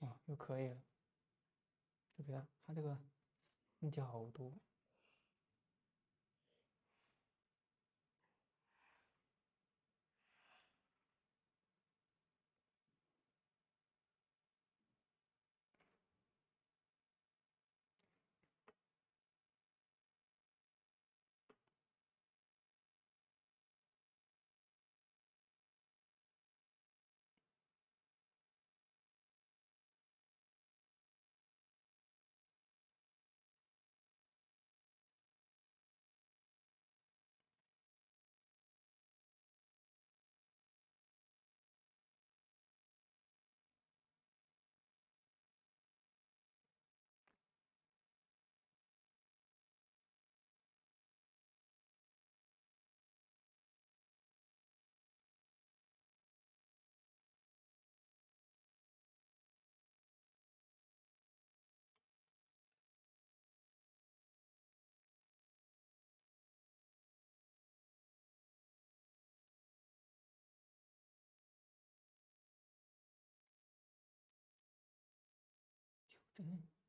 啊，又可以了。就别它这个问题好多。真。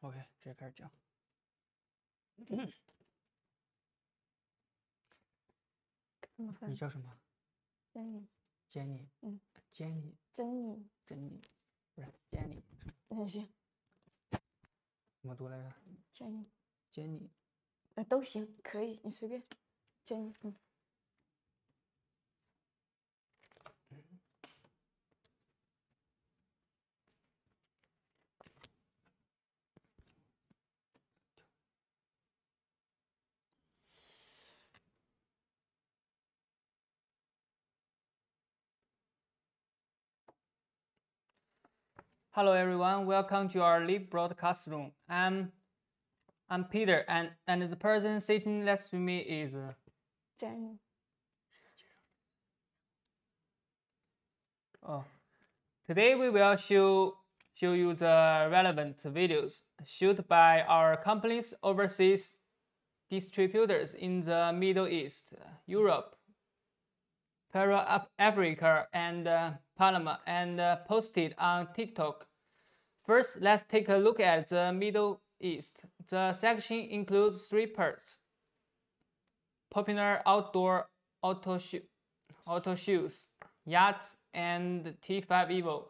OK，直接开始讲。你叫什么？Jenny。Jenny。嗯。Jenny。珍妮。珍妮。不是 Jenny。嗯，行。怎么读来着？Jenny。Jenny。呃，都行，可以，你随便。Jenny，嗯。Hello everyone, welcome to our live broadcast room. I'm I'm Peter and and the person sitting next to me is uh, Jenny. Oh. Today we will show show you the relevant videos shot by our company's overseas distributors in the Middle East, Europe, Para Africa, and uh, Panama, and uh, posted on TikTok. First, let's take a look at the Middle East. The section includes three parts. Popular outdoor auto, sho auto shoes, yachts, and T5 Evo.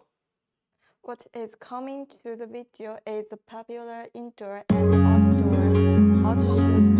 What is coming to the video is the popular indoor and outdoor auto shoes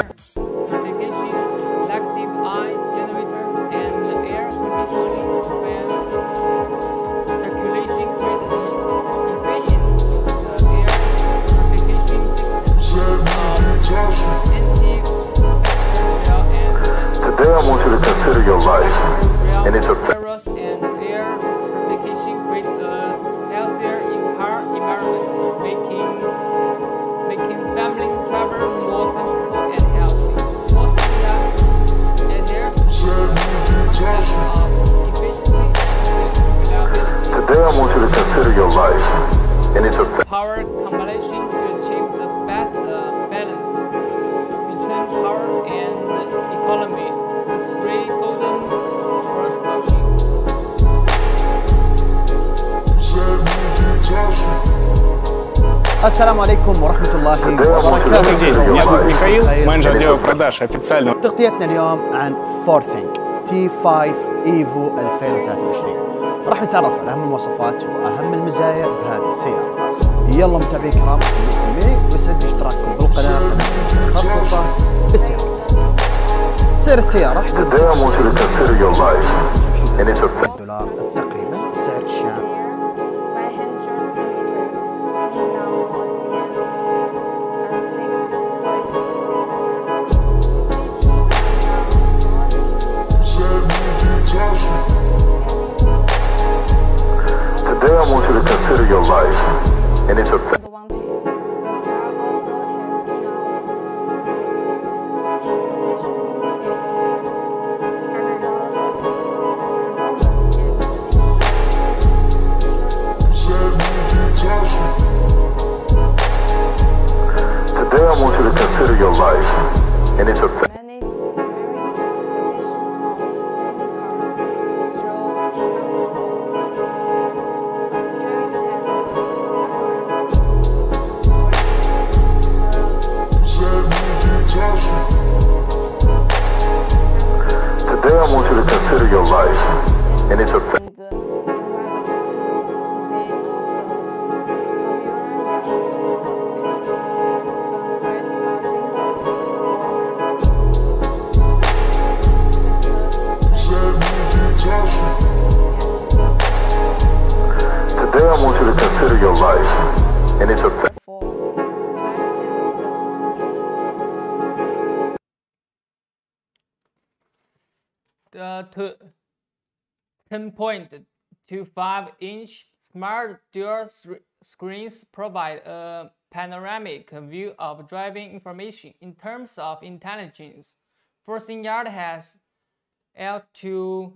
عليكم ورحمة الله وبركاته. меня зовут Михаил, менеджер отдела تغطيتنا اليوم عن فورثينج تي 5 ايفو 2023 راح نتعرف على أهم المواصفات وأهم المزايا بهذه السيارة. يلا متابعي الكرام خليكم معي اشتراككم بالقناة المخصصة بالسيارات. سعر السيارة. حدود دولار. Consider your life and its effect. 10.25 inch smart dual screens provide a panoramic view of driving information in terms of intelligence. Forthing Yard has L2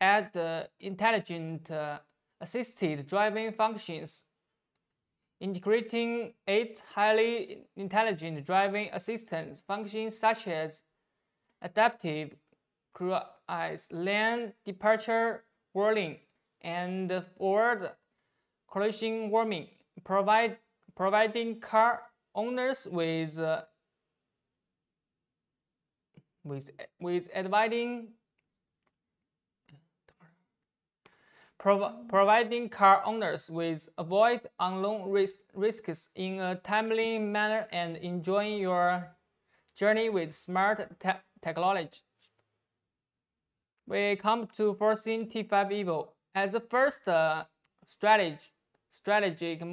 add the intelligent uh, assisted driving functions, integrating eight highly intelligent driving assistance functions such as adaptive cruise lane departure warning and forward collision warning, provide, providing car owners with uh, with with advising prov- providing car owners with avoid unknown ris- risks in a timely manner and enjoying your journey with smart te- technology. We come to Forthing T5 Evo as the first uh, strategy, strategic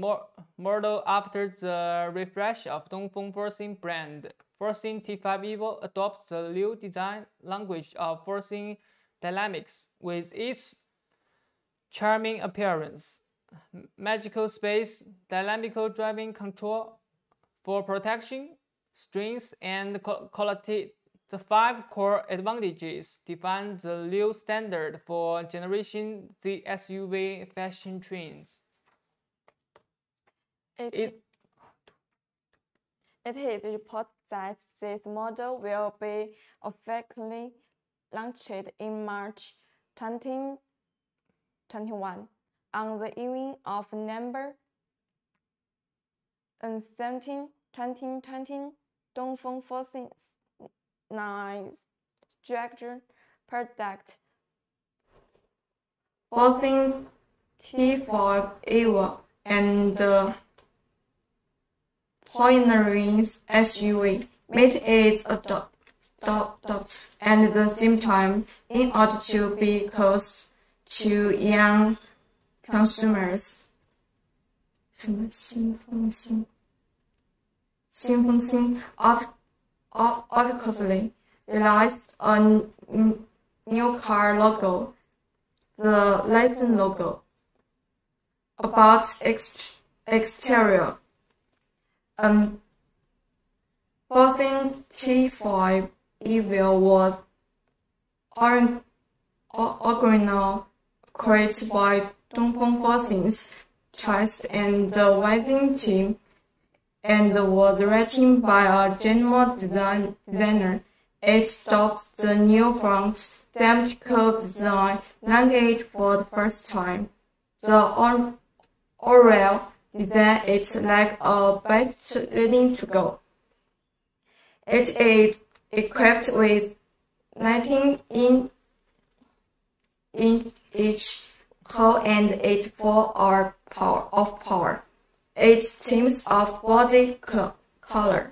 model after the refresh of Dongfeng Forthing brand. Forthing T5 Evo adopts the new design language of Forthing Dynamics with its charming appearance, magical space, dynamical driving control for protection, strength, and quality. The five core advantages define the new standard for Generation Z SUV fashion trends. It, It it is reported that this model will be officially launched in March 2021 on the evening of November 17, 2020. Dongfeng Forthing's nice structure product Forcing T5 Evo and uh, pioneering SUV made its adopt, adopt and at the same time in order to be close to young consumers. 什么新风新？新风新 of, obviously realized a n- new car logo, the license logo, about ex- exterior. Um, Forthing T5 Evil was or- or- original created by Dongfeng Forthing's Trust and the Wedding team and was written by a general design, designer. It adopts the new front dynamical design language for the first time. The or- Orwell design is like a best ready to go. It is equipped with 19 in, in each hole and 8 4 hour power of power. It teams of body co- color.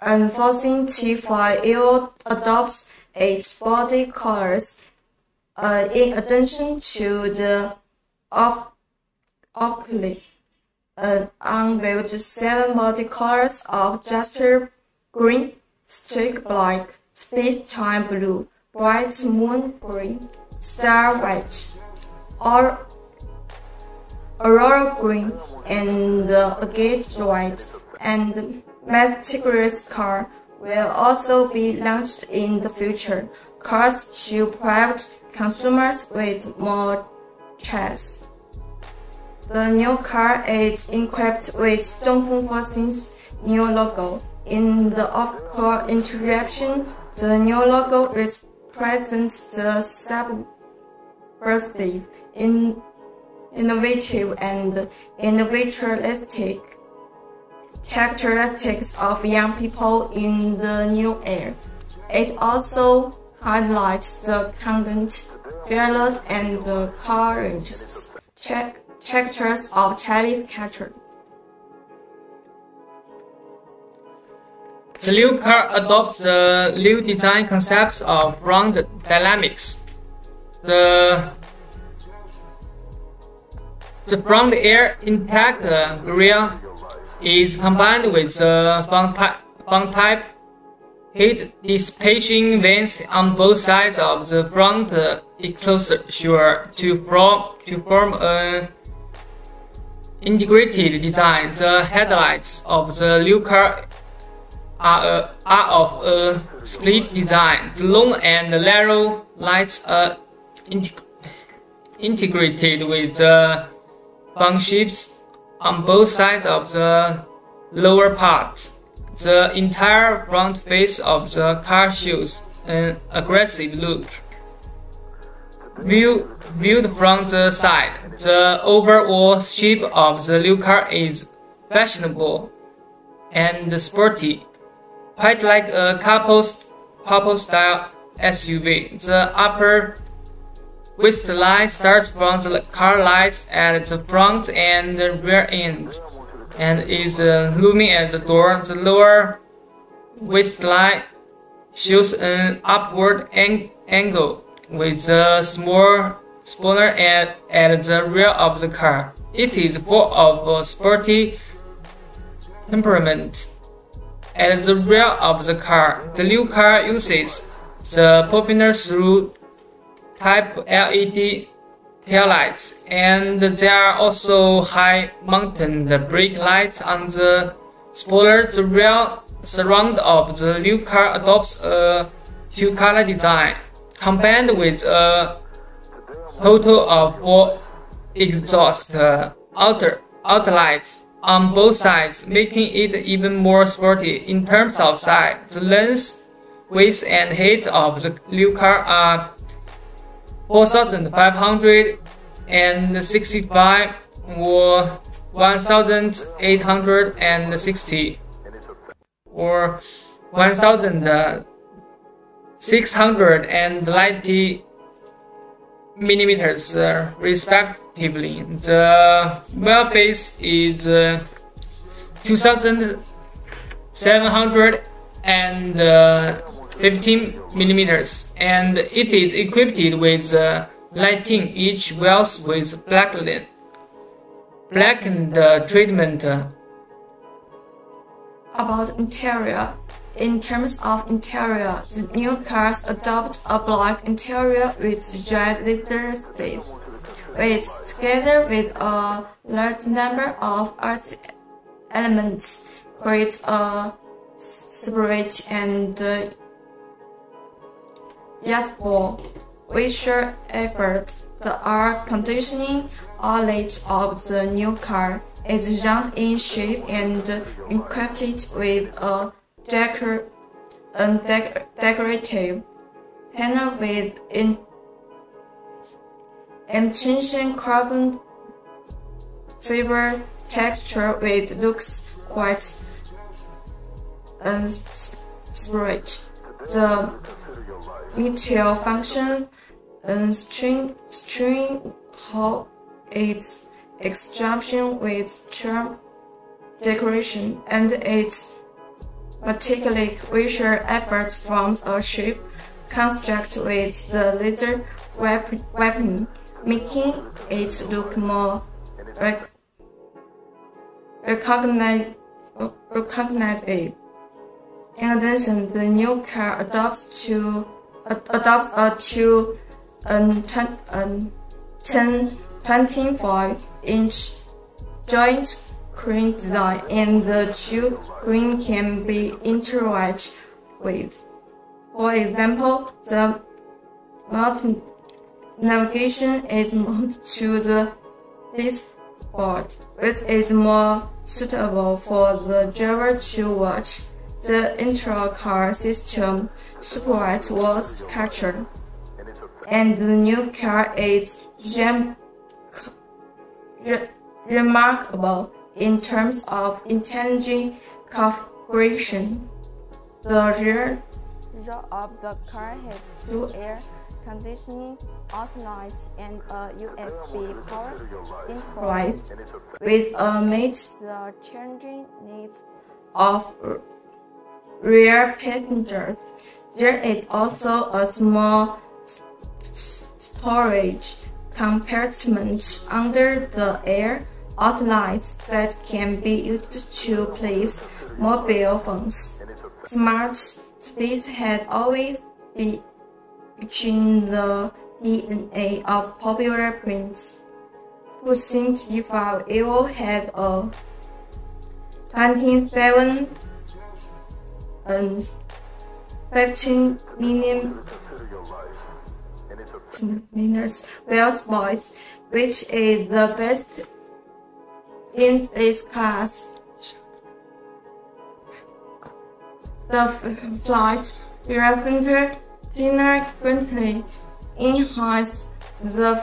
Enforcing T5 it adopts eight body colors uh, in addition to the off Oakley, uh, unveiled seven body colors of jasper green, streak black, space-time blue, bright moon green, star white, or aurora green, and the agate white, and mysterious car will also be launched in the future. Cars to private consumers with more choice. The new car is equipped with Dongfeng Forthing's new logo. In the optical interaction, the new logo represents the subversive, in, innovative, and individualistic characteristics of young people in the new era. It also highlights the content, fearless, and the characters of Chinese culture. The new car adopts the new design concepts of front dynamics. The the front air intake uh, rear is combined with uh, the front type, front type heat dissipation vents on both sides of the front uh, enclosure to form to form an integrated design. The headlights of the new car are, a, are of a split design. The long and narrow lights are integ integrated with the functions on both sides of the lower part. The entire front face of the car shows an aggressive look. View, viewed from the side, the overall shape of the new car is fashionable and sporty, quite like a couple, couple style SUV. The upper waistline starts from the car lights at the front and the rear ends and is uh, looming at the door. The lower waistline shows an upward ang angle with a small spoiler at, at the rear of the car. It is full of uh, sporty temperament. At the rear of the car, the new car uses the popular through type LED taillights, and there are also high mounted brake lights on the spoiler. The rear surround of the new car adopts a two-color design, combined with a total of four exhaust uh, outer outlets on both sides, making it even more sporty in terms of size. The length, width, and height of the new car are 4,565 or 1,860 or 1,690 millimeters uh, respectively. The well base is two thousand seven hundred uh, 2,715 millimeters and it is equipped with uh, lighting each wheels with blackened, blackened uh, treatment. Uh, About interior. In terms of interior, the new cars adopt a black interior with red leather seats, which together with a large number of art elements create a separate and uh, uh, useful visual efforts, The air conditioning outlet of the new car is round in shape and equipped with a decor a dec decorative panel with in intention carbon fiber texture which looks quite unspread. The material function and string string how its extraction with charm decoration and its meticulous visual effort forms a shape construct with the laser weapon, making it look more rec recognizable. In addition, the new car adopts to adopts a two um, um, 10, 25 inch joint screen design and the two screen can be interacted with. For example, the multi navigation is moved to the dashboard, which is more suitable for the driver to watch. The intra-car system supports was captured, and the new car is rem re remarkable in terms of intelligent configuration. The rear of the car has two air conditioning outlets and a USB power input with a meet the changing needs of rear passengers. There is also a small storage compartment under the air outlets that can be used to place mobile phones, smart space had always been between the DNA of popular prince, who seemed T5 Evo had a 27 and 15 million minutes Wells which is the best in this class. The flight center significantly enhance the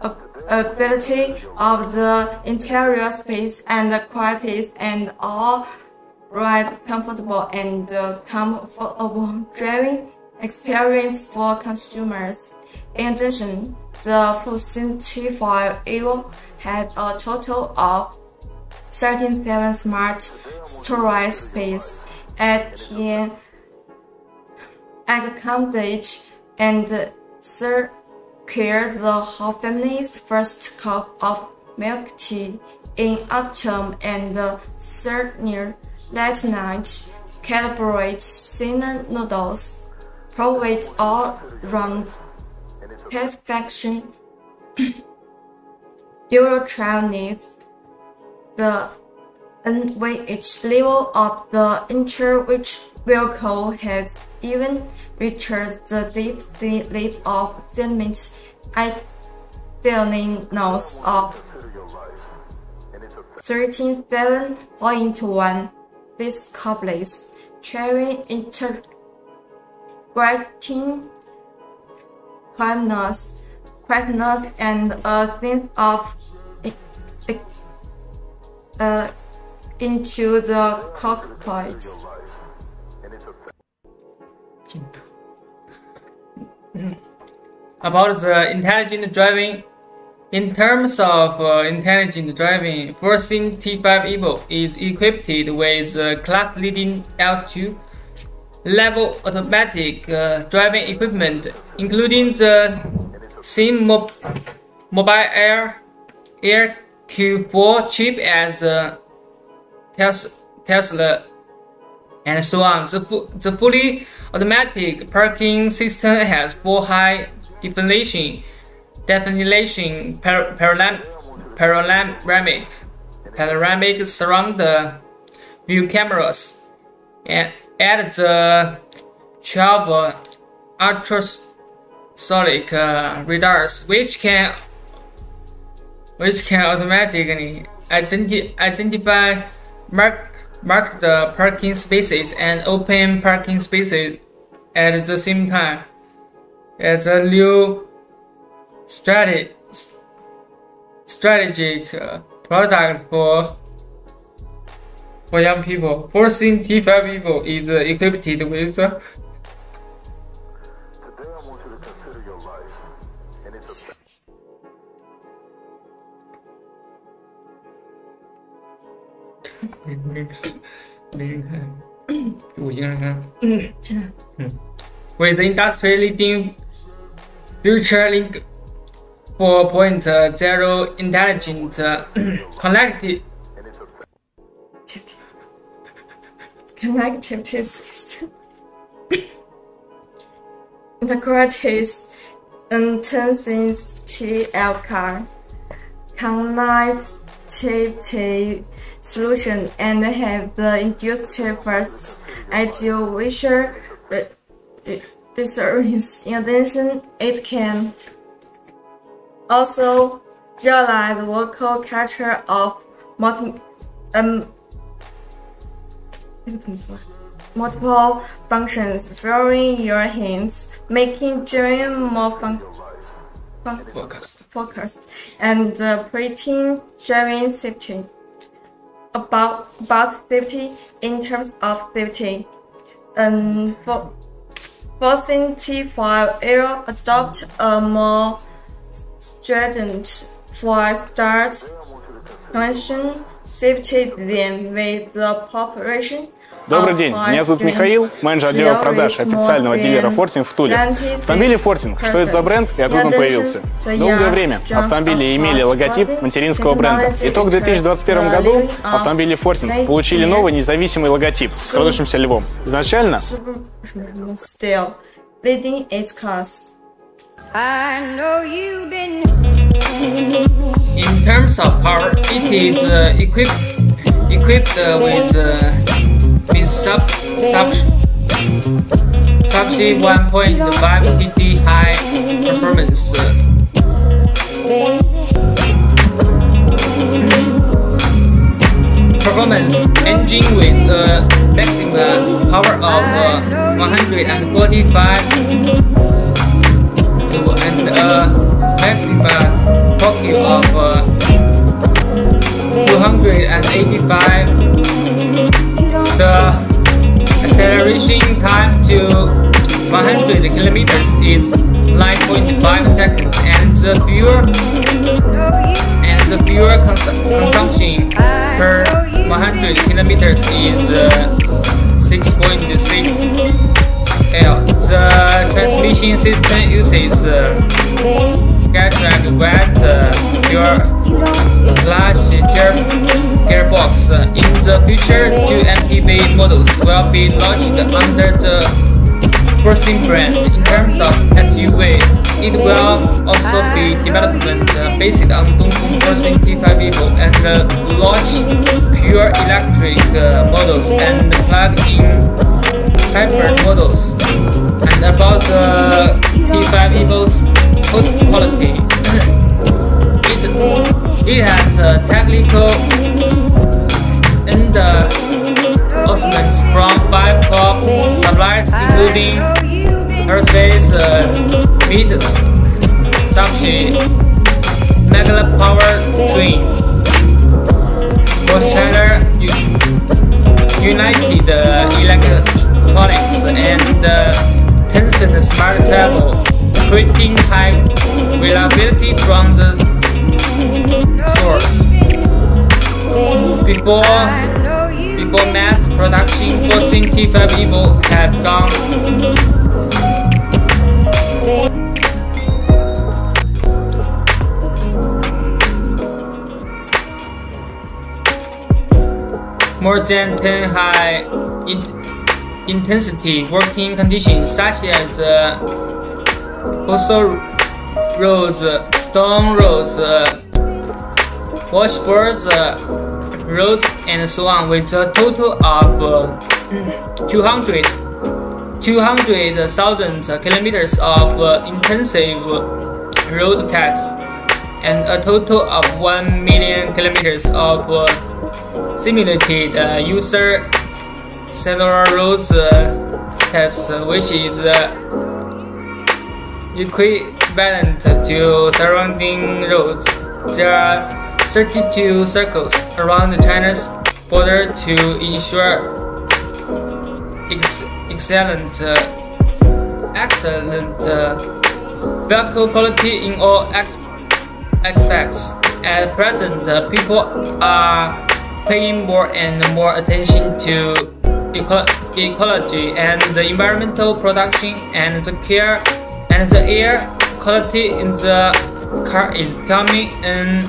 flexibility of the interior space and the qualities and all right comfortable and uh, comfortable driving experience for consumers. In addition, the Fusion T5 Evo had a total of 137 smart storage space at 10 accommodate and secured the whole family's first cup of milk tea in autumn and uh, the that night calibrate thinner noodles provide all round satisfaction Eurotrail needs the NVH level of the interior which vehicle has even reached the deep sleep of sediment ideally north of 13.7.1 this complex traveling integrating quietness, quietness and a sense of uh, into the cockpit. About the intelligent driving, in terms of uh, intelligent driving, Forthing T5 Evo is equipped with uh, class-leading L2 level automatic uh, driving equipment, including the same Mo Mobile Air Air Q4 chip as uh, Tesla and so on. The, fu the fully automatic parking system has four high definition definition par panoramic panoramic surround view cameras and add the 12 ultrasonic uh, radars which can which can automatically identi identify mark mark the parking spaces and open parking spaces at the same time. As a new strate strategic uh, product for for young people. Forthing T5 Evo is uh, equipped with. Uh, 没人看，没人看，我一个人看。嗯，真的。嗯，with industry leading future link 4.0 intelligent uh, connected connectivity system. Integrated intensive TL car connectivity solution and have the industry first ideal visual. In addition, it can also realize the vocal capture of multi, um, multiple functions, throwing your hands, making dream more fun, fun, focused. focused, and uh, creating driving safety. About about safety in terms of safety, um, for Forthing T5 Air adopt a more stringent for start convention safety than with the population Добрый день, меня зовут Михаил, менеджер отдела продаж официального дилера Фортинг в Туле. Автомобили Фортинг, что это за бренд? И откуда он появился? Долгое время автомобили имели логотип материнского бренда. Итог в 2021 году автомобили Фортинг получили новый независимый логотип с крадущимся львом. Изначально Know you've been In terms of power, it is uh, equipped equipped uh, with uh, with sub sub subsea 1.5 PT high performance. Performance engine with a maximum power of uh, 145 and a maximum torque of uh, 285 the acceleration time to 100 kilometers is 9.5 seconds. And the fuel and the fuel cons consumption per 100 kilometers is uh, 6.6 L. The transmission system uses uh, Getrag wet uh, pure large gear, gearbox. In the future, two MPV models will be launched under the Forthing brand. In terms of SUV, it will also be development uh, based on Dongfeng Forthing T5 Evo and uh, launch pure electric uh, models and plug-in hybrid models. And about the T5 Evo's food quality, it, it has a technical and uh, osments from five top suppliers including Earthbase, uh, Beats, Subsea, Megala Power Train, Bosch China, United uh, Electronics, and uh, Tencent Smart Travel, creating high reliability from the source. Before before mass production Forthing T5 Evo had gone more than 10 high intensity working conditions such as uh, also roads, uh, stone roads, uh, washboards, uh, roads, and so on, with a total of uh, 200 200,000 kilometers of uh, intensive road tests and a total of 1 million kilometers of uh, simulated uh, user several roads uh, tests, uh, which is uh, equivalent to surrounding roads. There are 32 circles around the China's border to ensure ex- excellent, uh, excellent uh, vehicle quality in all aspects. At present, uh, people are paying more and more attention to eco- ecology and the environmental production and the care and the air quality in the car is becoming an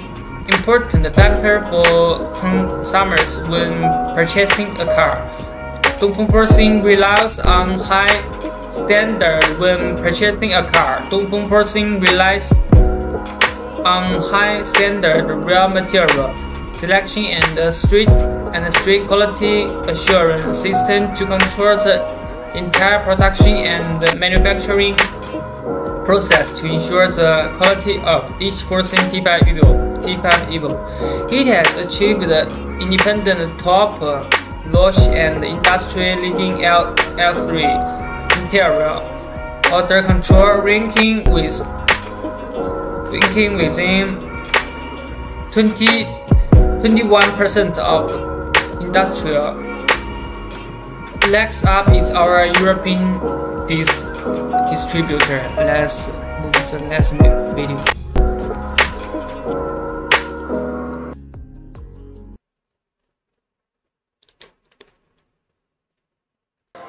important factor for consumers when purchasing a car. Dongfeng Forthing relies on high standard when purchasing a car. Dongfeng Forthing relies on high standard raw material selection and strict and a strict quality assurance system to control the entire production and manufacturing process to ensure the quality of each Forthing T5 Evo. T5 Evo. It has achieved the independent top uh, notch and industry leading L L3 interior order control ranking with ranking within 20 21% of industrial. Next up is our European dis distributor. Let's move to the next video.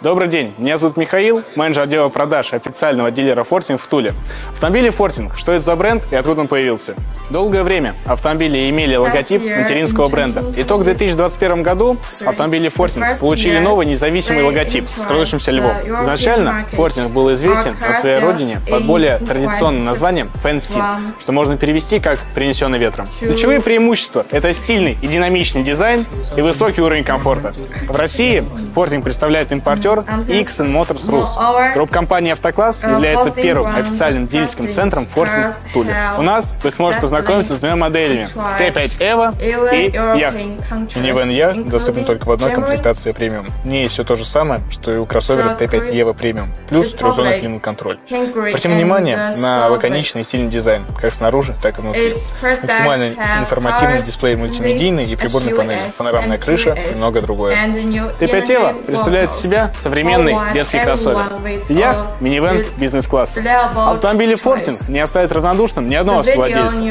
Добрый день, меня зовут Михаил, менеджер отдела продаж официального дилера Фортинг в Туле. Автомобили Фортинг, что это за бренд и откуда он появился? Долгое время автомобили имели логотип материнского бренда. Итог в 2021 году автомобили Фортинг получили новый независимый логотип с кружащимся львом. Изначально Фортинг был известен на своей родине под более традиционным названием Фэнси, что можно перевести как «принесенный ветром». Ключевые преимущества – это стильный и динамичный дизайн и высокий уровень комфорта. В России Фортинг представляет импортер партнер Ixon Motors Rus. Групп-компания «Автокласс» является первым официальным дилерским центром Форсинг в Туле. У нас вы сможете познакомиться с двумя моделями Т5 Evo и Yacht. Минивэн Yacht доступен только в одной комплектации премиум. В ней все то же самое, что и у кроссовера Т5 Evo премиум, плюс трехзонный климат-контроль. Обратим внимание на лаконичный и стильный дизайн, как снаружи, так и внутри. Максимально информативный дисплей мультимедийный и приборной панели, панорамная крыша и многое другое. Т5 Evo представляет себя современный детский кроссовер. Яхт, минивэн, бизнес-класс. Автомобили Фортинг не оставят равнодушным ни одного владельца.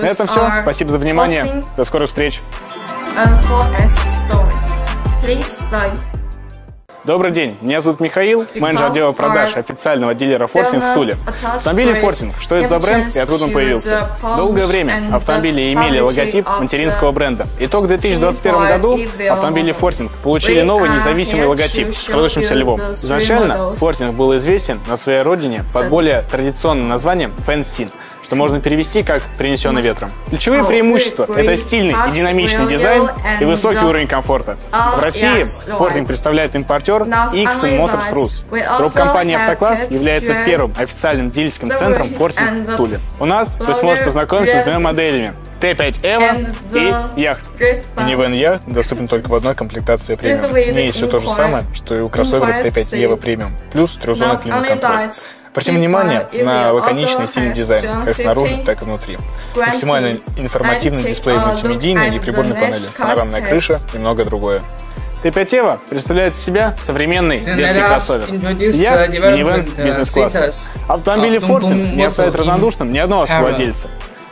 На этом все. Спасибо за внимание. До скорых встреч. Добрый день, меня зовут Михаил, менеджер отдела продаж официального дилера Фортинг в Туле. Автомобили Фортинг, что это за бренд и откуда он появился? Долгое время автомобили имели логотип материнского бренда. Итог в 2021 году автомобили Фортинг получили новый независимый логотип с кружащимся львом. Изначально Фортинг был известен на своей родине под более традиционным названием Фэнсин, что можно перевести как «принесенный ветром». Ключевые преимущества – это стильный и динамичный дизайн и высокий уровень комфорта. В России Фортинг представляет импортер Ixon Motors Rus. Групп-компания «Автокласс» является первым официальным дилерским центром Фортинг в Туле. У нас вы сможете познакомиться с двумя моделями Т5 Evo и Яхт. Минивэн Яхт доступен только в одной комплектации премиум. В ней все то же самое, что и у кроссовера Т5 Evo премиум, плюс трехзонный климат-контроль. Обратим внимание на лаконичный стильный дизайн, как снаружи, так и внутри. Максимально информативный дисплей мультимедийный и приборной панели, панорамная крыша и многое другое. Т5 Evo представляет из себя современный детский кроссовер. Я минивэн бизнес-класс. Автомобили Фортин не оставят равнодушным ни одного владельца.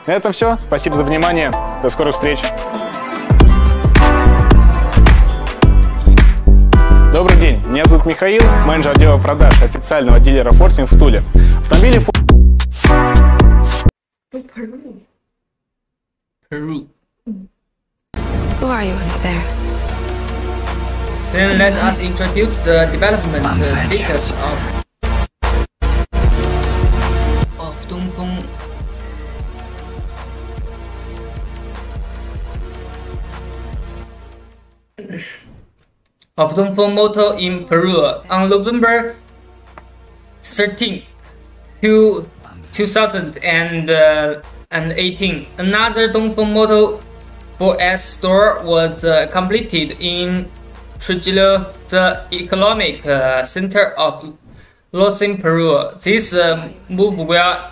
На этом все. Спасибо за внимание. До скорых встреч. Меня зовут Михаил, менеджер отдела продаж официального дилера Фортинг в Туле. Автомобили. Who are you under there? Then let us introduce the development uh, of of of Motor in Peru on November 13, 2018. Another Dongfeng Motor 4S store was uh, completed in Trujillo, the economic uh, center of Losin, Peru. This uh, move will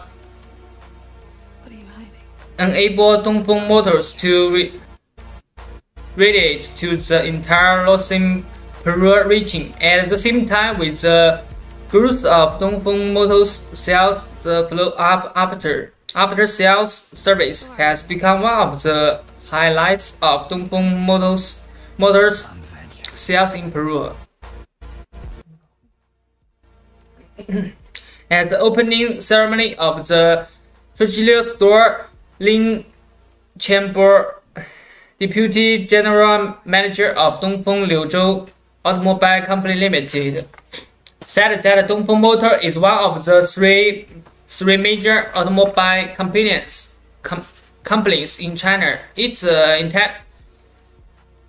enable Dongfeng Motors to re radiate to the entire Losin Peru region. At the same time, with the growth of Dongfeng Motors sales, the flow up after after sales service has become one of the highlights of Dongfeng Motors Motors sales in Peru. At the opening ceremony of the Trujillo store, Lin Chamber, Deputy General Manager of Dongfeng Liuzhou Automobile Company Limited, said that Dongfeng Motor is one of the three three major automobile companies com companies in China. It uh,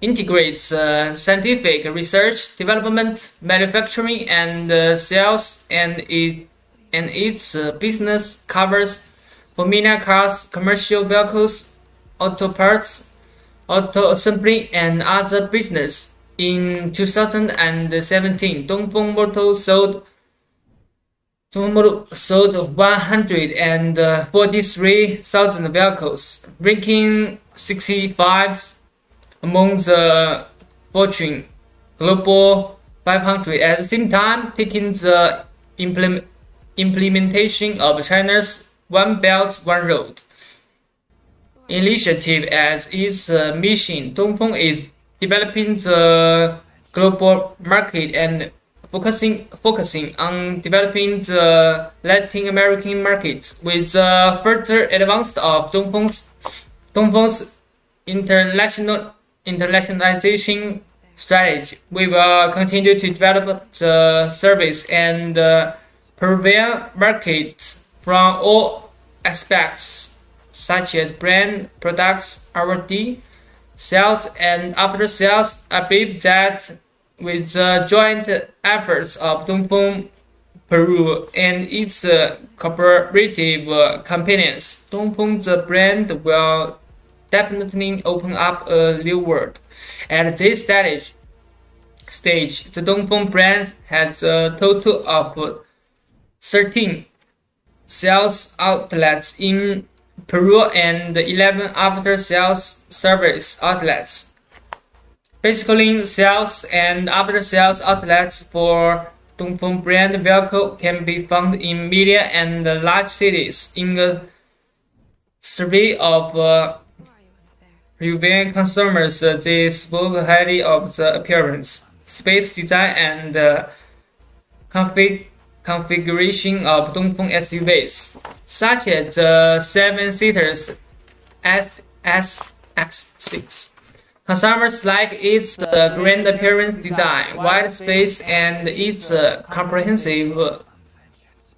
integrates uh, scientific research, development, manufacturing, and uh, sales, and it and its uh, business covers familiar cars, commercial vehicles, auto parts, auto assembly, and other business. In 2017, Dongfeng Motor sold sold 143,000 vehicles, ranking 65 among the Fortune Global 500. At the same time, taking the implement, implementation of China's One Belt, One Road initiative as its uh, mission, Dongfeng is developing the global market and focusing focusing on developing the Latin American market with the further advance of Dongfeng's Dongfeng's international internationalization strategy. We will continue to develop the service and uh, prevail markets from all aspects, such as brand, products, R&D, sales, and after sales. I believe that with the joint efforts of Dongfeng Peru and its uh, cooperative uh, companies, Dongfeng the brand will definitely open up a new world. At this stage, stage the Dongfeng brand has a total of 13 sales outlets in Peru and 11 after sales service outlets. Basically, sales and after sales outlets for Dongfeng brand vehicle can be found in media and large cities. In a survey of uh, consumers, uh, they spoke highly of the appearance, space design, and uh, configuration of Dongfeng SUVs, such as the seven-seaters SSX6. Consumers like its uh, grand appearance design, wide space, and its uh, comprehensive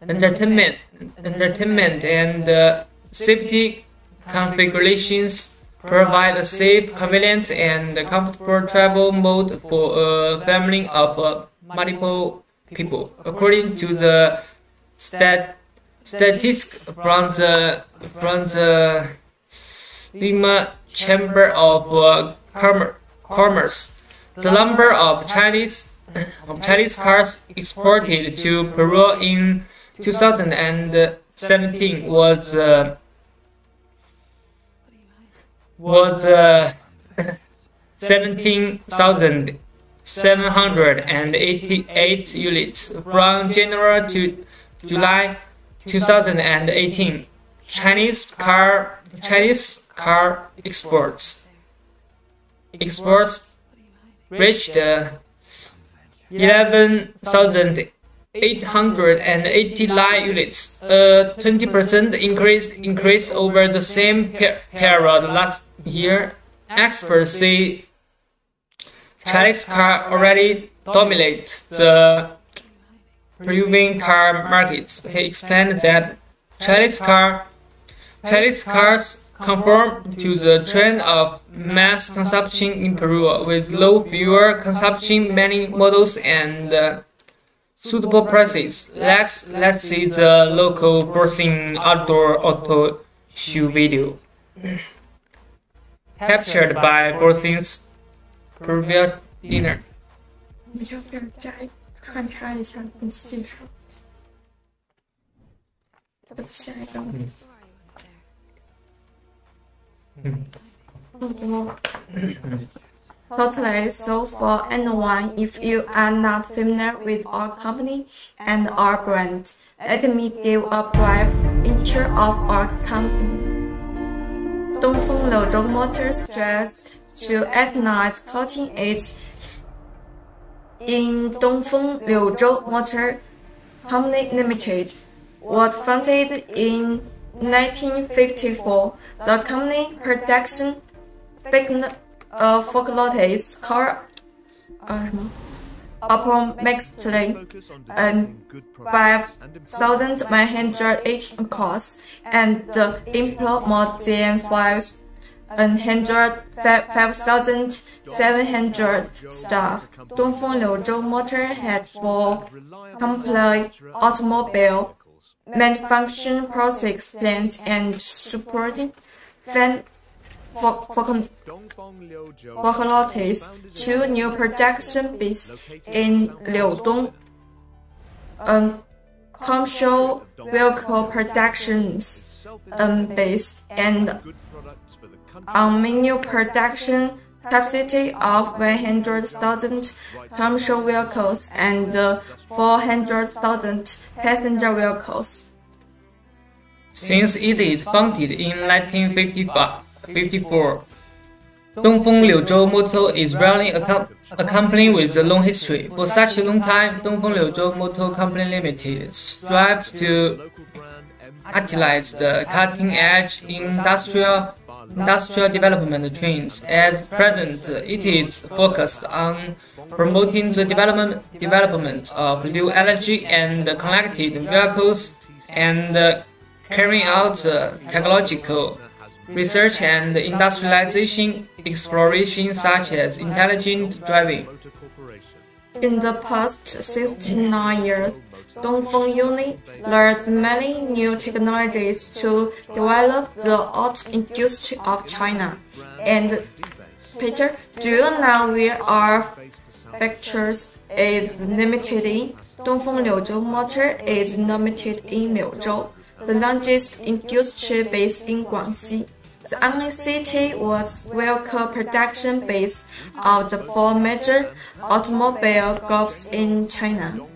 entertainment, entertainment and uh, safety configurations provide a safe, convenient, and comfortable travel mode for a family of uh, multiple people. According to the stat statistics from the from the Lima Chamber of uh, Commerce, the number of Chinese of Chinese cars exported to Peru in 2017 was uh, was uh, 17,000 788 units from January to July 2018. Chinese car Chinese car exports exports reached 11,889 units, a 20% increase increase over the same per period last year. Experts say Chinese car already dominate the Peruvian car markets. He explained that Chinese car Chinese cars conform to the trend of mass consumption in Peru with low fuel consumption, many models, and uh, suitable prices. Let's, let's see the local Borsing outdoor auto show video captured by Borsing's Peruvian dinner。你要不要加一穿插一下公司介绍？这不下一张。嗯。Totally. So for anyone, if you are not familiar with our company and our brand, let me give a brief intro of our company. Dongfeng Liuzhou Motors strives to ignite cutting edge in Dongfeng Liuzhou Motor Company Limited. Was founded in 1954. The company production uh, faculties car uh, approximately um, 5,118 cars and employ more than 5 5,700 staff. Dongfeng Liuzhou Motor had four complete automobile manufacturing process plants and supporting fan facilities, two new production bases in Liudong, um, commercial vehicle productions um, base, and on menu production capacity of 100,000 commercial vehicles and 400,000 passenger vehicles. Since it is founded in 1954, Dongfeng Liuzhou Motor is rarely a company with a long history. For such a long time, Dongfeng Liuzhou Motor Company Limited strives to utilize the cutting-edge industrial industrial development trends. At present, it is focused on promoting the development development of new energy and connected vehicles and carrying out technological research and industrialization exploration such as intelligent driving. In the past 69 years, Dongfeng Uni learned many new technologies to develop the auto industry of China. And Peter, do you know where our factors is limited in? Dongfeng Liuzhou Motor is limited in Liuzhou the largest industry base in Guangxi. The only city was vehicle production base of the four major automobile groups in China.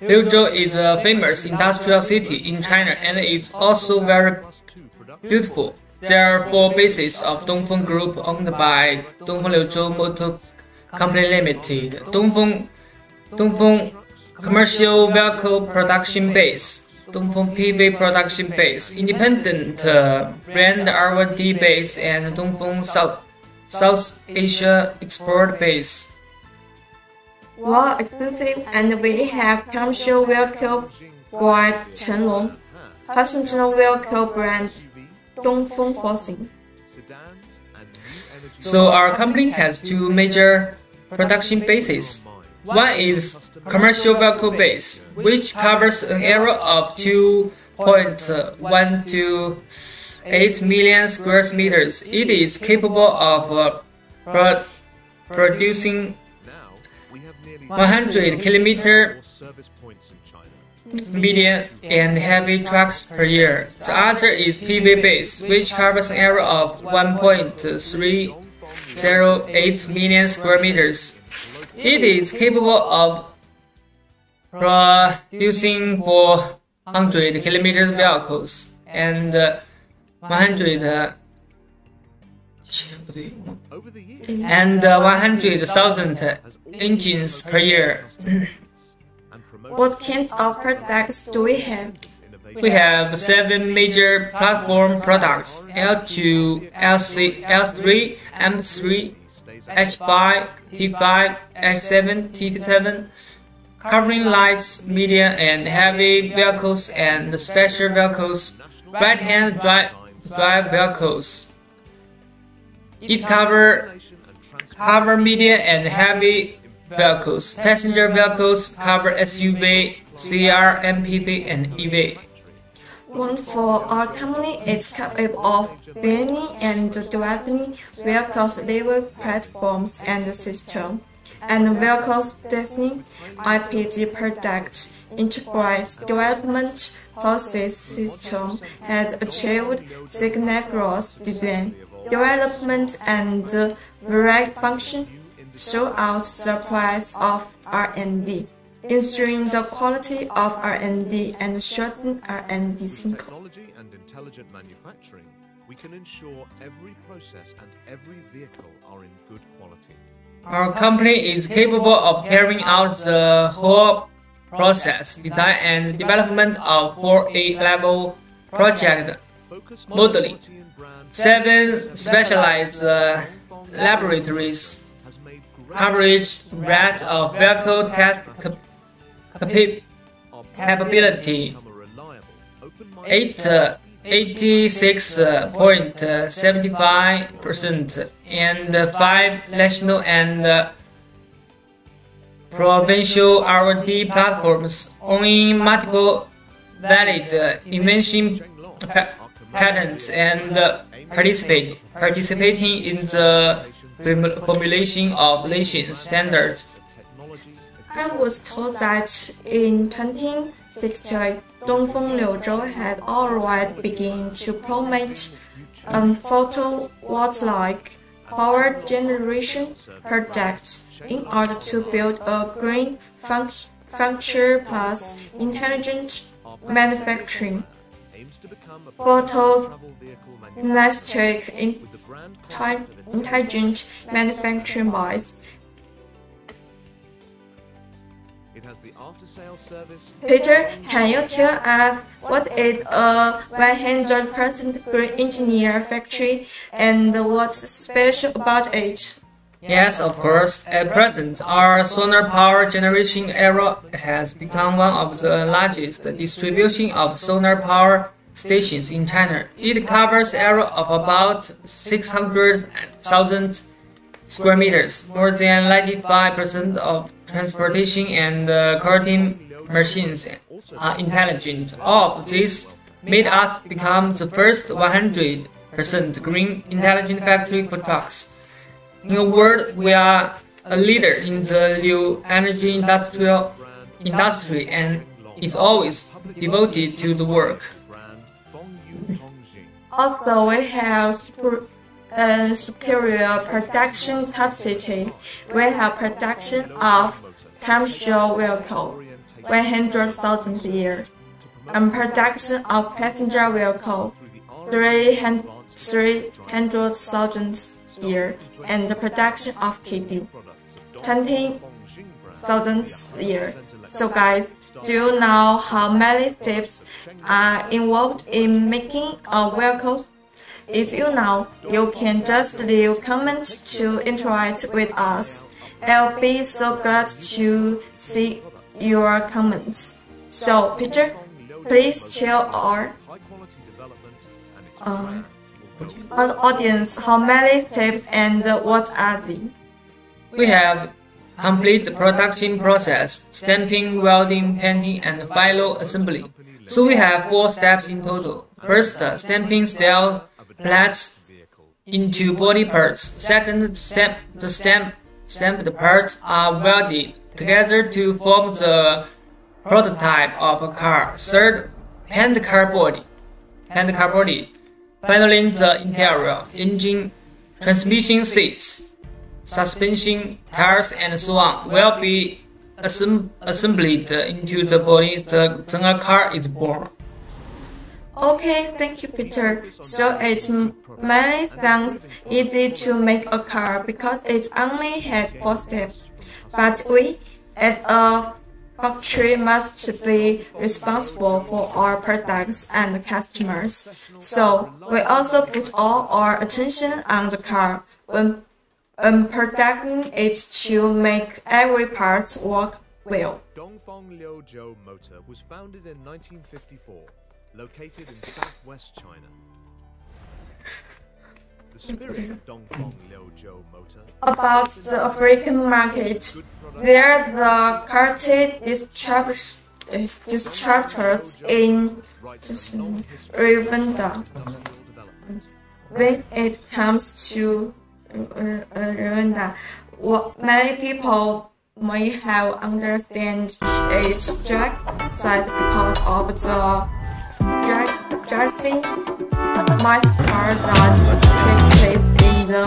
Liuzhou is a famous industrial city in China and it's also very beautiful. There are four bases of Dongfeng Group owned by Dongfeng Liuzhou Motor Company Limited. Dongfeng, Dongfeng commercial vehicle production base, Dongfeng PV production base, independent uh, brand R&D base, and Dongfeng South, South Asia export base. Well, expensive, and we have commercial vehicle by brand Chenglong, passenger vehicle brand Dongfeng Forthing. So our company has two major production bases. One is commercial vehicle base, which covers an area of 2.128 million square meters. It is capable of uh, pro producing 100 kilometer medium and heavy trucks per year. The other is PV base, which covers an area of 1.308 million square meters. It is capable of producing 400 kilometer vehicles and uh, 100 uh, and uh, 100,000 engines per year. what kind of products do we have? We have seven major platform products L2, LC, L3, M3, H5, T5, H7, T7, covering light, medium, and heavy vehicles and special vehicles, right-hand drive, drive vehicles. It cover cover medium and heavy vehicles. Passenger vehicles cover SUV, CR, MPV, and EV. One for our company is capable of building and developing vehicles level platforms and systems and vehicles designing IPG products integrated development process system has achieved significant growth design, development and varied function throughout the price of R&D, ensuring the quality of R&D and shorten R&D cycle. and intelligent manufacturing, we can ensure every process and every vehicle are in good quality. Our company is capable of carrying out the whole process, design and development of 4A level project modeling. Seven specialized uh, laboratories coverage rate of vehicle test cap capability. Eight, uh, 86.75% uh, uh, and 5 national and uh, provincial R&D platforms owning multiple valid invention pa patents and participate, participating in the formulation of nation standards. I was told that in 2016, Dongfeng Liuzhou had already begun to promote um, photovoltaic power generation projects in order to build a green function plus intelligent manufacturing. photometric intelligent manufacturing wise. It has the after-sales service. Peter, can you tell us what is a 100% green engineer factory and what's special about it? Yes, of course. At present, our solar power generation area has become one of the largest distribution of solar power stations in China. It covers area of about 600,000 square meters, more than 95% of transportation and uh, machines are intelligent. All of this made us become the first 100% green intelligent factory for trucks. In a word, we are a leader in the new energy industrial industry and is always devoted to the work. Also, we have super, uh, superior production capacity. We have production of commercial vehicle, 100,000 a year, and production of passenger vehicle, 300,000 year and the production of KD 20,000 a year. So guys, do you know how many steps are involved in making a vehicle? If you know, you can just leave comments to interact with us. I'll be so glad to see your comments. So, Peter, please tell our uh, audience how many steps and what are they? We have complete the production process, stamping, welding, painting, and final assembly. So we have four steps in total. First, stamping steel plates into body parts. Second, stamp, the stamp, stamped parts are welded together to form the prototype of a car. Third, paint the car body. Paint the car body. Finally, the interior, engine, transmission seats, suspension, tires, and so on will be assemb assembled into the body the, then a car is born. Okay, thank you, Peter. So it may sound easy to make a car because it only has four steps. But we, at a factory must be responsible for our products and customers. So we also put all our attention on the car when, when producing it to make every part work well. Dongfeng Liuzhou Motor was founded in 1954, located in southwest China. The spirit Dongfeng Liuzhou Motor About the African market, there the carted distributors in Rwanda. When it comes to Rwanda, many people may have understand its drag side because of the drag dressing massacre that took place in the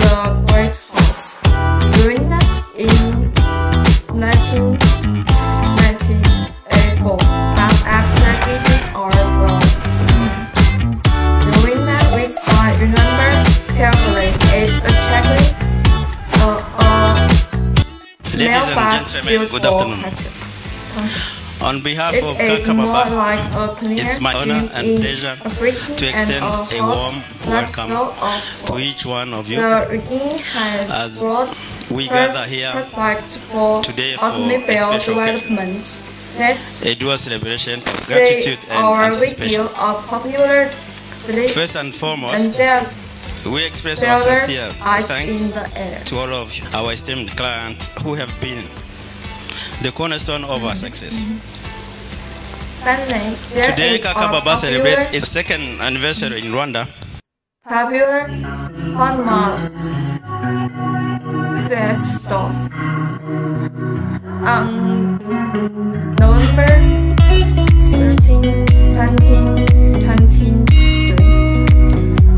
the Great Hot during in 1994. But after getting all the carefully, it's a checklist uh, uh, Ladies and gentlemen, good afternoon. On behalf it's of Kakababa, like it's my honor and pleasure to extend a warm welcome to each one of you as we gather here today for a special occasion, a dual celebration of gratitude and anticipation. First and foremost, we express our sincere thanks to all of our esteemed clients who have been the cornerstone of our success. Today, Kakababa celebrates its second anniversary in Rwanda. Popular Hanma Festo on November 13, 2023.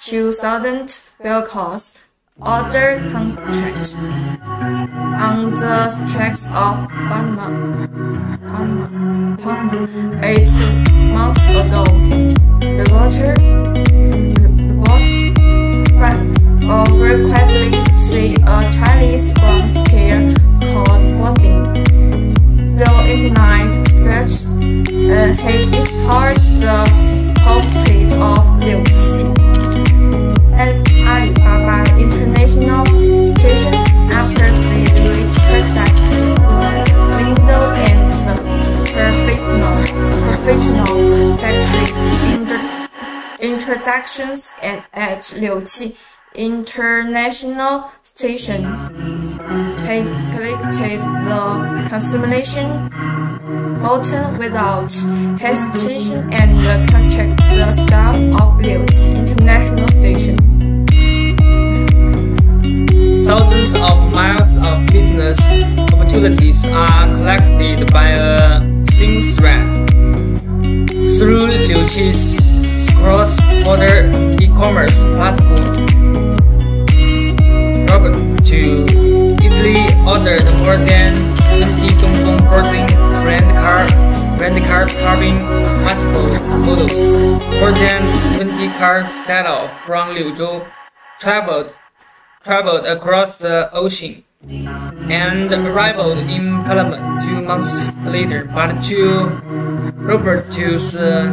2,000 vehicles other contract on the tracks of Panama, Panama, Panama eight months ago. The water, water uh, frequently see a Chinese blonde hair called Forthing. Though scratch, uh, he discards the culprit of Liu Qi. International Station after they reached contact window and the professional, professional factory inter, introductions at, at Liuqi International Station. He clicked the confirmation button without hesitation and contacted the staff of Liuqi International Station. Thousands of miles of business opportunities are collected by a thin thread. Through Liuqi's cross-border e-commerce platform, Robert to easily order more than 20 Dongfeng Forthing brand car brand cars carving multiple models. More than 20 cars set off from Liuzhou traveled traveled across the ocean and arrived in Panama two months later. But to Robert's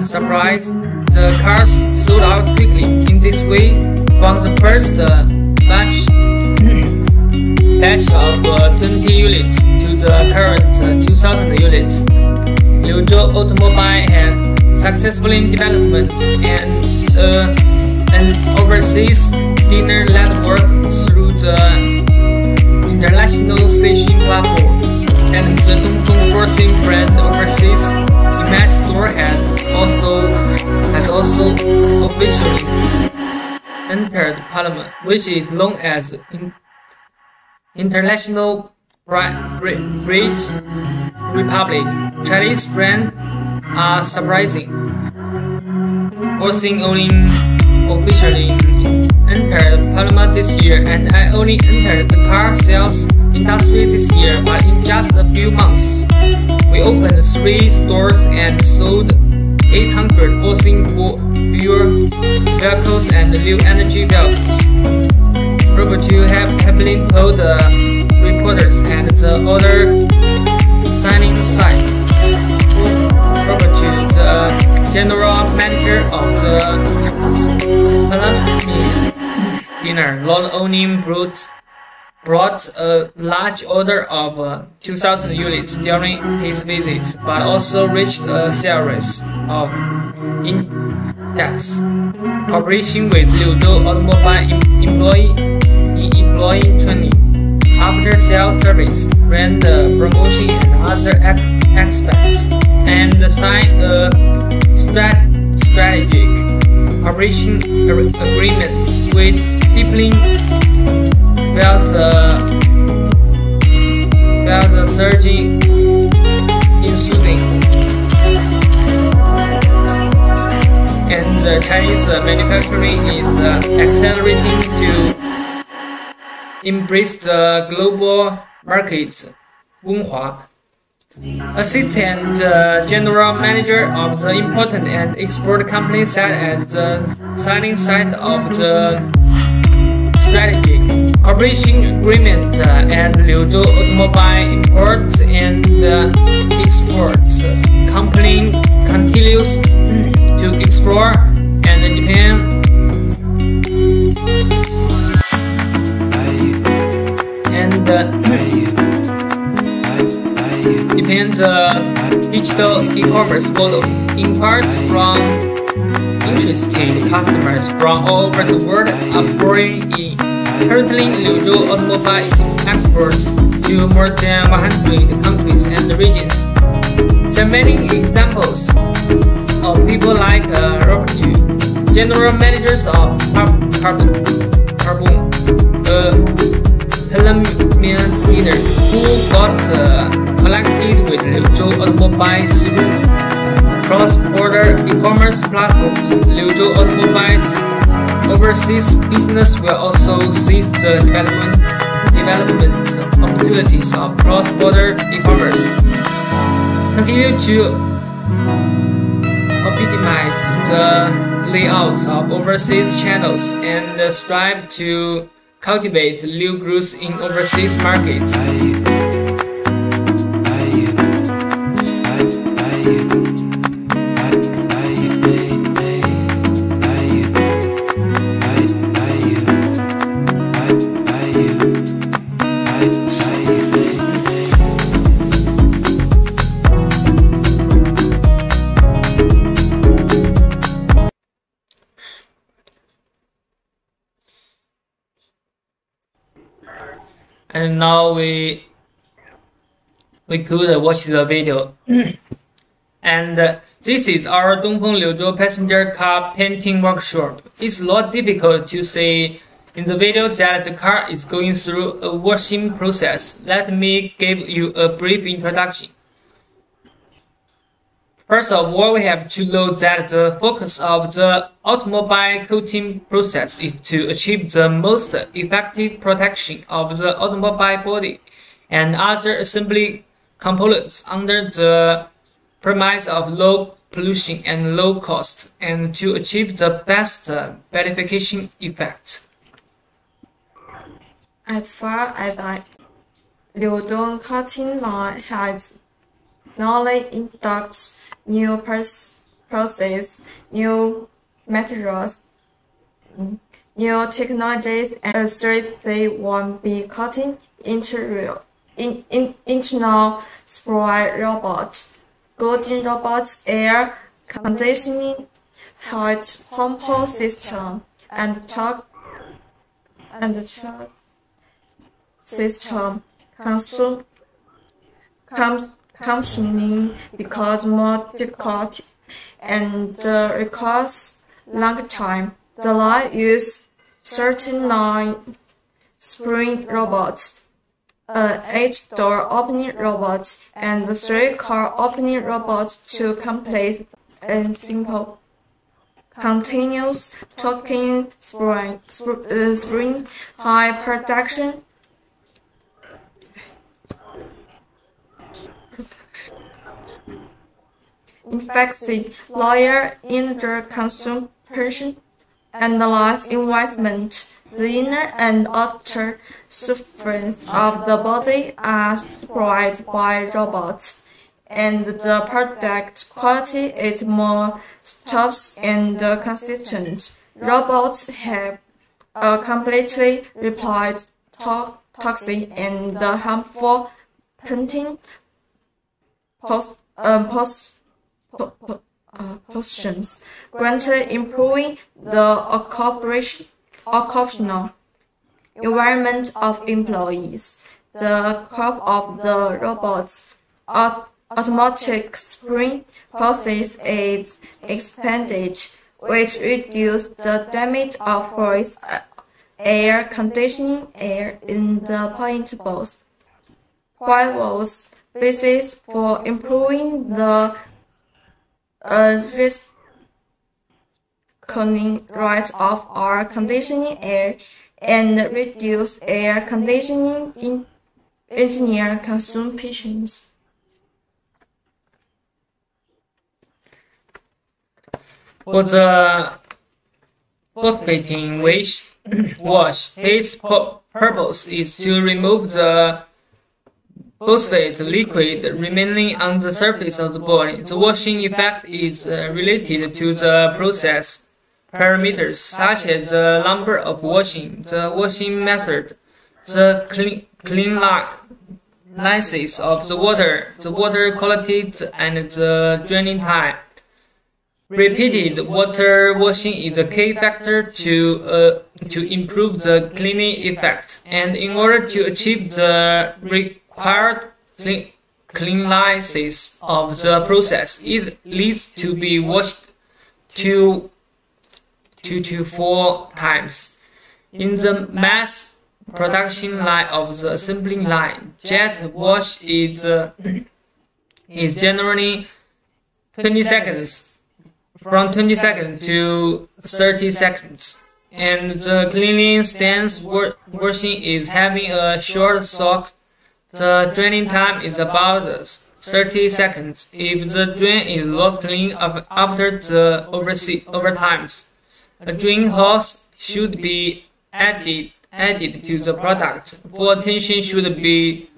surprise, the cars sold out quickly. In this way, from the first uh, batch, batch of uh, 20 units to the current uh, 2,000 units, Liuzhou Automobile has successfully developed and an overseas dinner network through the international station platform, and the Dongfeng Forthing brand overseas. Image store has also has also officially entered Panama, which is known as in, International Bridge Republic. Chinese brands are surprising, forcing only officially entered Panama this year and I only entered the car sales industry this year, but in just a few months, we opened three stores and sold 800 fossil fuel vehicles and new energy vehicles. Robert, you have happily told the reporters at the other signing site. Robert, the general manager of the Palestinian dinner, Lord Onim brought, brought a large order of uh, 2,000 units during his visit, but also reached a series of in-depth cooperation with Liuzhou Automobile employee employee training, after-sales service, brand promotion, and other aspects, and signed a strat strategic cooperation agreement with deeply about the about the surging in shooting. And the Chinese manufacturing is uh, accelerating to embrace the global market. Wenhua Assistant uh, General Manager of the Import and Export Company sat at the signing site of the strategic cooperation agreement uh, and Liuzhou Automobile Imports and uh, Exports. Company continues to explore and depend and uh, depend the digital e-commerce model in part from interesting customers from all over the world are Currently, Liuzhou Automobile exports to more than 100 countries and regions. There are many examples of people like uh, Robert general managers of Carbon, Carbon, uh, leader who got uh, collected with Liuzhou through cross-border e-commerce platforms, Liuzhou Automobiles overseas business will also seize the development, development opportunities of cross-border e-commerce. Continue to optimize the layout of overseas channels and strive to cultivate new growth in overseas markets. Now we we could watch the video. And uh, this is our Dongfeng Liuzhou passenger car painting workshop. It's not difficult to see in the video that the car is going through a washing process. Let me give you a brief introduction First of all, we have to know that the focus of the automobile coating process is to achieve the most effective protection of the automobile body and other assembly components under the premise of low pollution and low cost and to achieve the best verification effect. As far as I, Liudong cutting line has knowledge inducts new process, new materials, new technologies, and third, they won't be cutting interior, in, in, internal spray robot, golden robots, air conditioning, heat pump system, and truck and truck system consume comes functioning because more difficult and uh, requires longer time. The line use certain nine spring robots, uh, eight door opening robots, and three car opening robots to complete a simple continuous talking spring, uh, spring high production infection, lawyer, injury, consumption, analyze investment, the inner and outer surface of the body are supplied by robots, and the product quality is more tough and consistent. Robots have a completely replied to toxic and harmful painting post, um, post uh, uh positions, granted improving the uh, occupational uh, environment of employees. The scope of the robot's automatic spring process is expanded, which reduces the damage of voice air conditioning air in the paintables. While was basis for improving the a responding right of air conditioning air and reduce air conditioning in engineer consumptions. For the phosphating wash, wash, its purpose is to remove the phosphate liquid remaining on the surface of the body. The washing effect is uh, related to the process parameters such as the number of washing, the washing method, the clean, cleanliness of the water, the water quality, and the draining time. Repeated water washing is a key factor to uh, to improve the cleaning effect, and in order to achieve the required cleanliness of the process. It needs to be washed two, two to four times. In the mass production line of the assembling line, jet wash is, uh, is generally 20 seconds, from 20 seconds to 30 seconds. And the cleaning stance washing is having a short soak. The draining time is about 30 seconds if the drain is not clean after the overtimes. A drain hose should be added added to the product. Full attention should be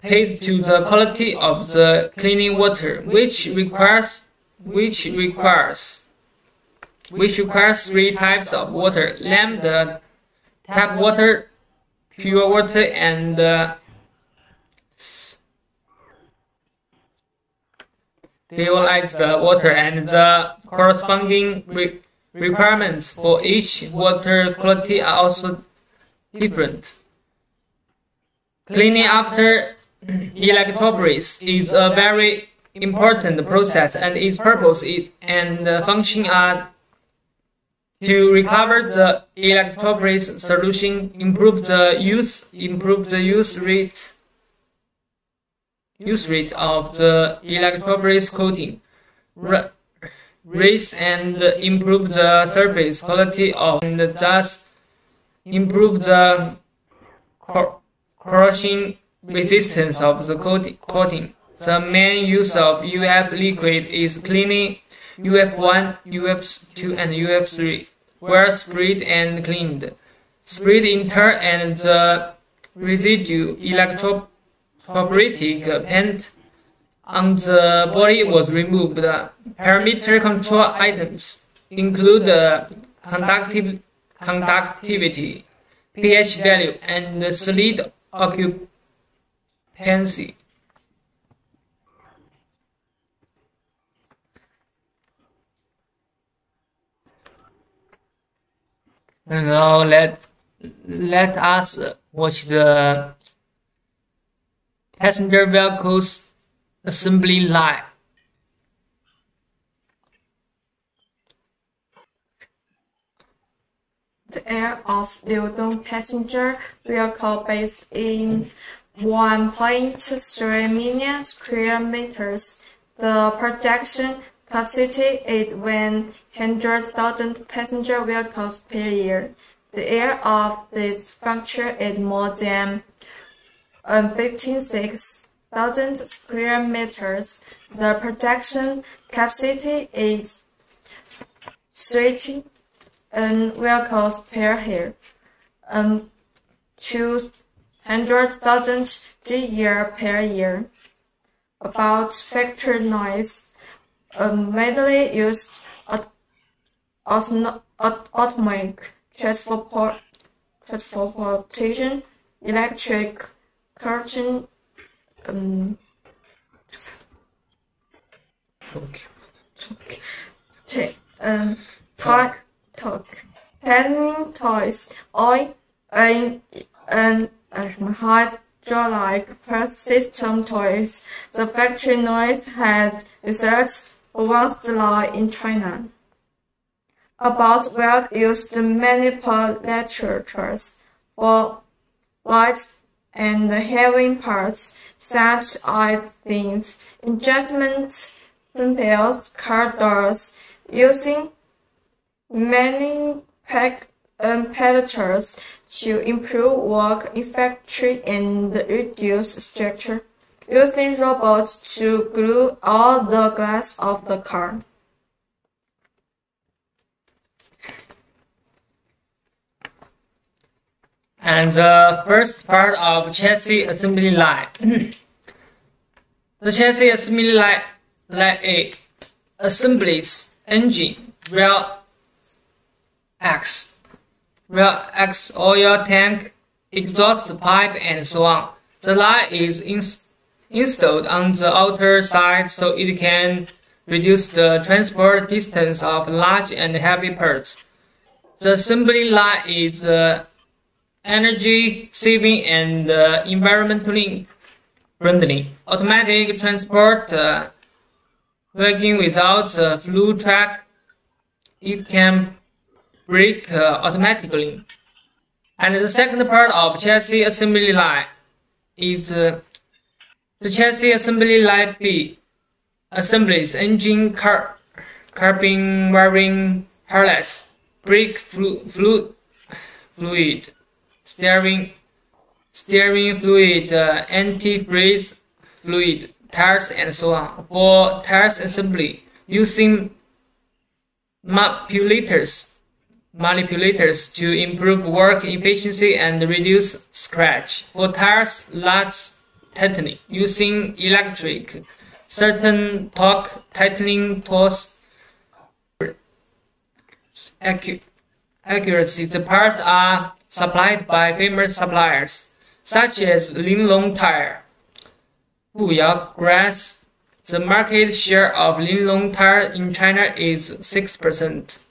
paid to the quality of the cleaning water, which requires which requires which requires three types of water: lambda, tap water, pure water, and uh, deodorized water, and the corresponding re requirements for each water quality are also different. Cleaning after electrophoresis is a very important process and its purpose is, and function are to recover the electrophoresis solution, improve the use, improve the use rate, use rate of the electrophoresis coating, raise and improve the surface quality of, and thus improve the corrosion resistance of the coating. The main use of UF liquid is cleaning UF1, UF2, and UF3, where sprayed and cleaned. Sprayed in turn and the residue electrophoric paint on the body was removed. Parameter control items include the conductiv conductivity, pH value, and the solid occupancy. Now let let us watch the passenger vehicles assembly line. The area of Liudong passenger vehicle base in 1.3 million square meters. The production capacity is 100,000 passenger vehicles per year. The area of this factory is more than um, 56,000 square meters. The production capacity is 30 um, vehicles per year. Um, 200,000 a year per year. About factory noise um, widely used automatic transport, transportation, electric curtain, um, talk, talk, um, talk, talk, planning toys, oil, and, and, and hydraulic press system toys. The factory noise has researched once the law in China. About well-used manipulators for light and heavy parts such as things, adjustment panels, car doors, using many manipulators um, to improve work efficiency and reduce structure using robots to glue all the glass of the car. And the first part of chassis assembly line. the chassis assembly line, line A assemblies engine, rear X, rear X oil tank, exhaust pipe, and so on. The line is in installed on the outer side so it can reduce the transport distance of large and heavy parts. The assembly line is uh, energy saving and uh, environmentally friendly. Automatic transport uh, working without a flue track, it can brake uh, automatically. And the second part of chassis assembly line is uh, the chassis assembly line B assemblies, engine, car, carbon wiring, harness, brake flu, flu, fluid, steering, steering fluid, uh, antifreeze fluid, tires, and so on. For tires assembly, using manipulators, manipulators to improve work efficiency and reduce scratch. For tires, lugs tightening, using electric, certain torque tightening tools accuracy. The parts are supplied by famous suppliers, such as Linglong Tire, Fuyao Glass. The market share of Linglong Tire in China is 6%.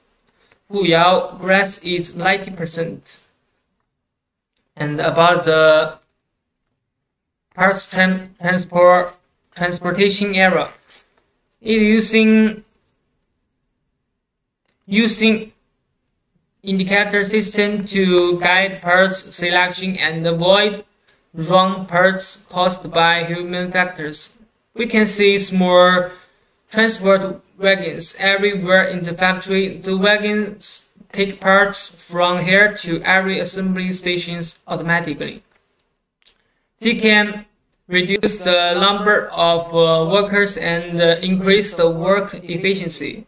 Fuyao Glass is 90%. And about the parts tran transport transportation era, it using using indicator system to guide parts selection and avoid wrong parts caused by human factors. We can see small transport wagons everywhere in the factory. The wagons take parts from here to every assembly stations automatically. They can reduce the number of uh, workers and uh, increase the work efficiency.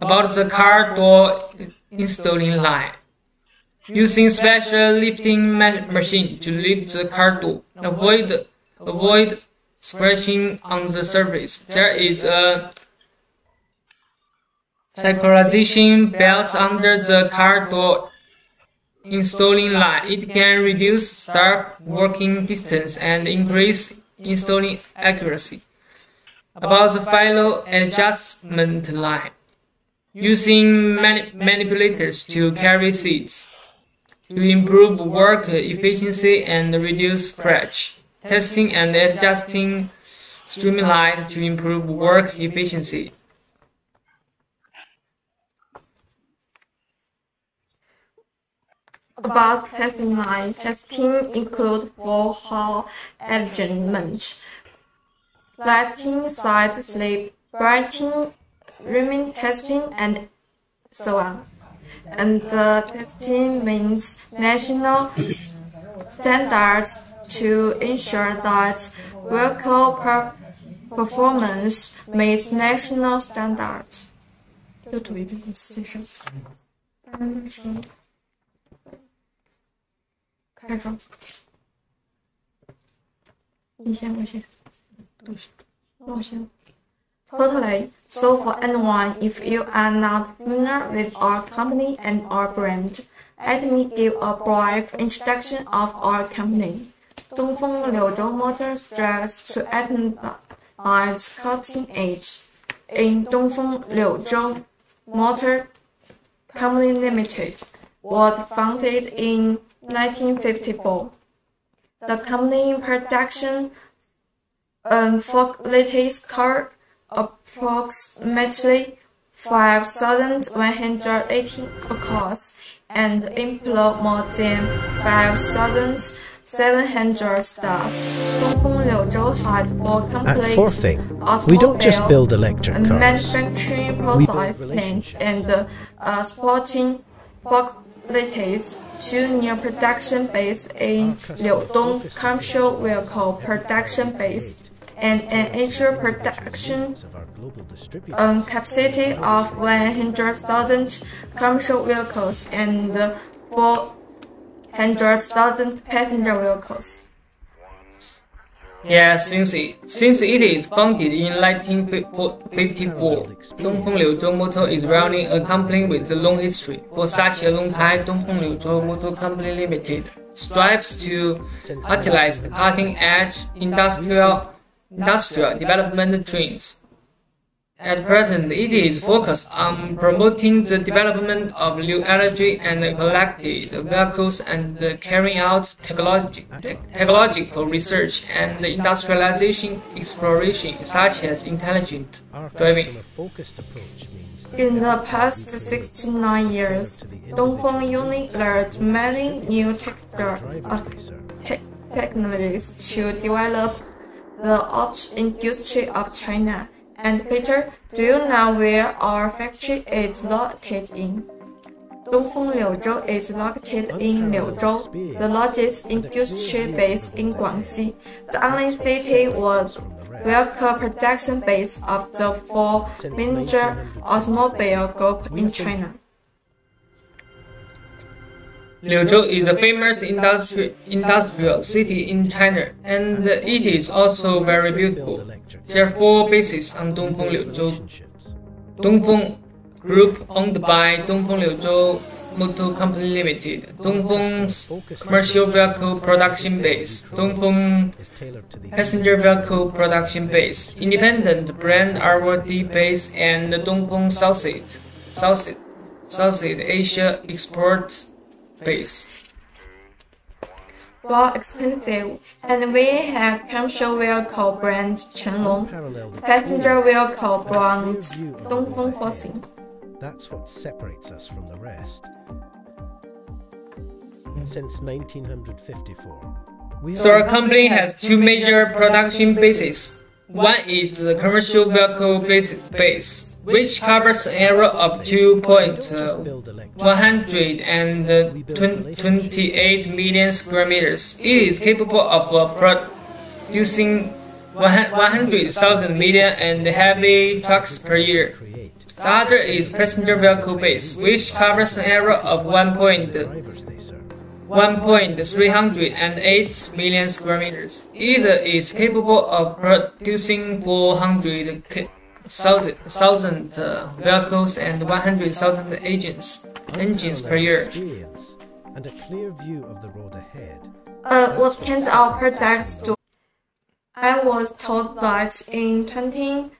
About the car door installing line. Using special lifting machine to lift the car door, avoid avoid scratching on the surface. There is a synchronization belt under the car door installing line. It can reduce staff working distance and increase installing accuracy. About the final adjustment line using mani manipulators to carry seeds to improve work efficiency and reduce scratch, testing and adjusting streamlined to improve work efficiency. About testing line, testing include for hall adjustment, lighting, side sleep, brighting, rooming testing, and so on. And the testing means national standards to ensure that vehicle per performance meets national standards. 又 Totally. So for anyone, if you are not familiar with our company and our brand, let me give a brief introduction of our company. Dongfeng Liuzhou Motor strives to advance cutting edge. In Dongfeng Liuzhou Motor Company Limited was founded in 1954. The company production um, facilities car approximately 5,180 across and employ more than 5,700 staff. At Forthing, we don't just build electric cars. Manufacturing process plants and uh, sporting facilities new production base in Liudong commercial vehicle production base and an annual production um, capacity of 100,000 commercial vehicles and 400,000 passenger vehicles. Yeah, since it, since it is founded in 1954, Dongfeng Liuzhou Motor is running a company with a long history. For such a long time, Dongfeng Liuzhou Motor Company Limited strives to utilize the cutting-edge industrial industrial development trends. At present, it is focused on promoting the development of new energy and electric vehicles and carrying out technology, te technological research and industrialization exploration, such as intelligent driving. In the past 69 years, Dongfeng Uni learned many new uh, te technologies to develop the auto industry of China. And Peter, do you know where our factory is located in? Dongfeng Liuzhou is located in Liuzhou, the largest industry base in Guangxi, the only city with vehicle production base of the four major automobile group in China. Liuzhou is a famous industri industrial city in China, and it is also very beautiful. There are four bases on Dongfeng Liuzhou. Dongfeng Group owned by Dongfeng Liuzhou Motor Company Limited, Dongfeng's commercial vehicle production base, Dongfeng passenger vehicle production base, independent brand RWD base, and Dongfeng Southeast, Southeast, Southeast Asia export base. Well, expensive, and we have commercial vehicle brand Chenglong, passenger vehicle brand Dongfeng Huaxing. That's what separates us from the rest. Since 1954, so our company has two major production bases. One is the commercial vehicle base, base which covers an area of 2.128 million square meters. It is capable of uh, producing 100,000 medium and heavy trucks per year. The other is passenger vehicle base, which covers an area of 1.308 million square meters. It is capable of producing 400 thousand uh, vehicles and 100,000 agents engines per year. And a clear view of the road ahead. Uh, what can our products do? I was told that in 20